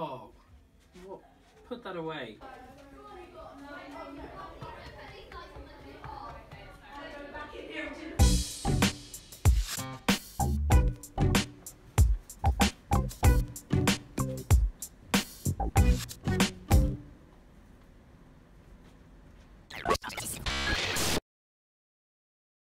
Oh, what? Put that away.